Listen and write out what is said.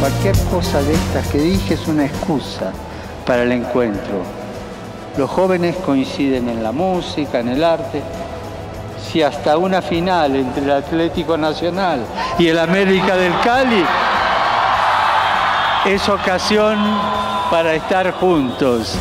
Cualquier cosa de estas que dije es una excusa para el encuentro. Los jóvenes coinciden en la música, en el arte. Si hasta una final entre el Atlético Nacional y el América del Cali es ocasión para estar juntos.